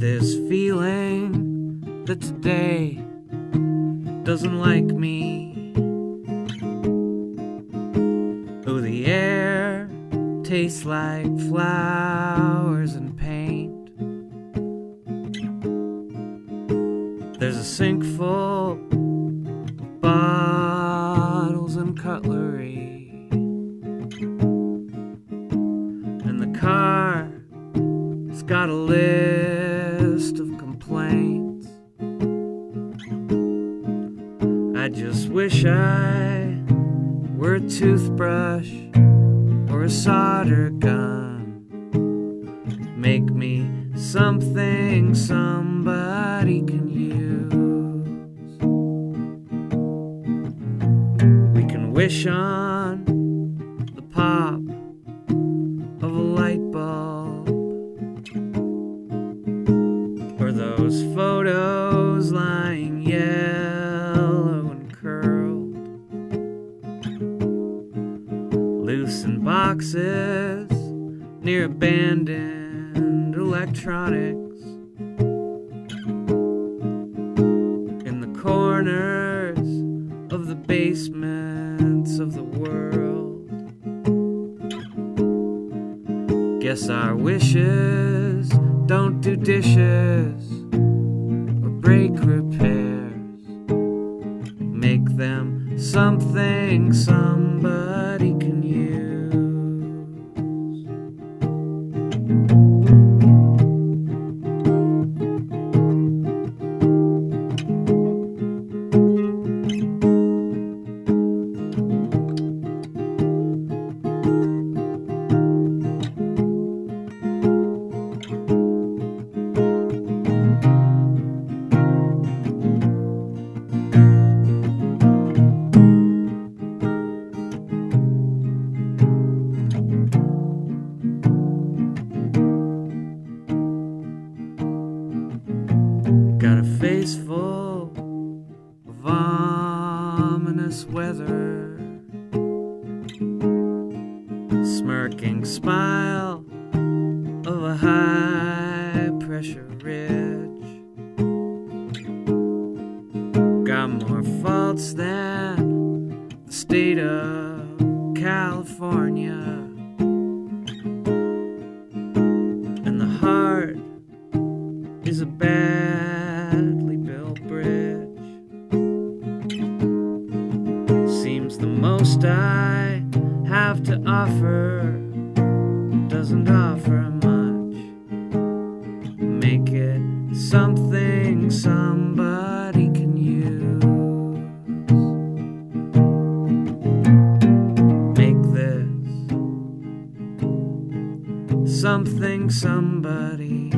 this feeling that today doesn't like me. Oh, the air tastes like flowers and paint. There's a sink full of bottles and cutlery. And the car has got a list I just wish I were a toothbrush or a solder gun. Make me something somebody can use. We can wish on the pop of a light bulb or those photos lying loose in boxes near abandoned electronics. In the corners of the basements of the world. Guess our wishes don't do dishes or break repairs. Make them something somebody full of ominous weather. Smirking smile of a high pressure ridge. Got more faults than the state of California. And the heart is a badly most I have to offer doesn't offer much. Make it something somebody can use. Make this something somebody